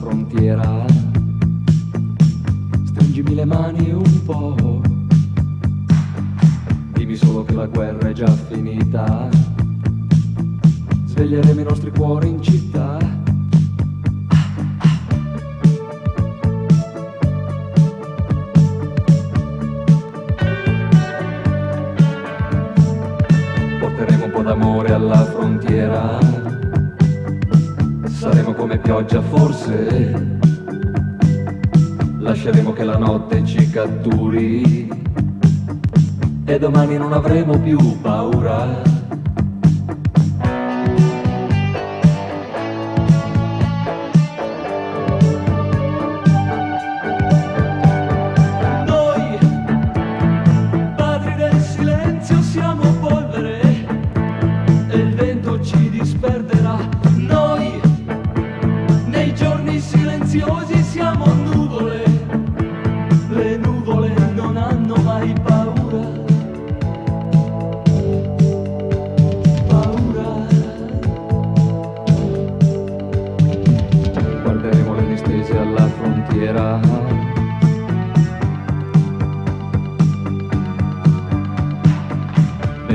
frontiera. Stringimi le mani un po', dimmi solo che la guerra è già finita. Sveglieremo i nostri cuori in città. Porteremo un po' d'amore alla frontiera come pioggia forse. Lasceremo che la notte ci catturi. E domani non avremo più paura. Siamo polvere e il vento ci disperderà.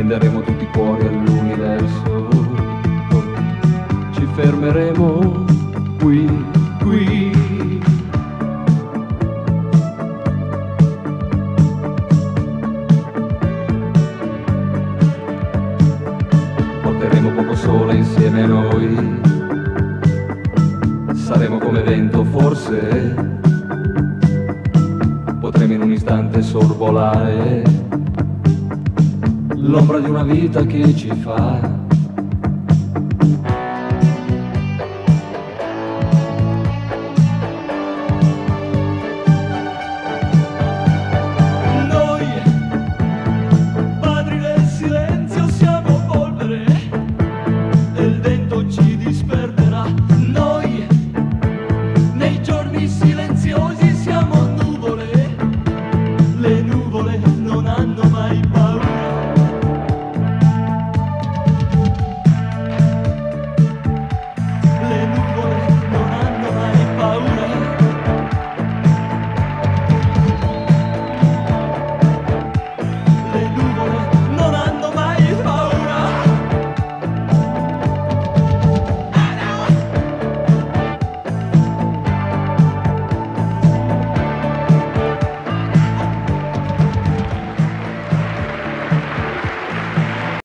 Venderemo tutti i cuori all'universo. Ci fermeremo qui, qui. Porteremo poco sole insieme a noi. Saremo come vento, forse. Potremo in un istante sorvolare l'ombra di una vita che ci fa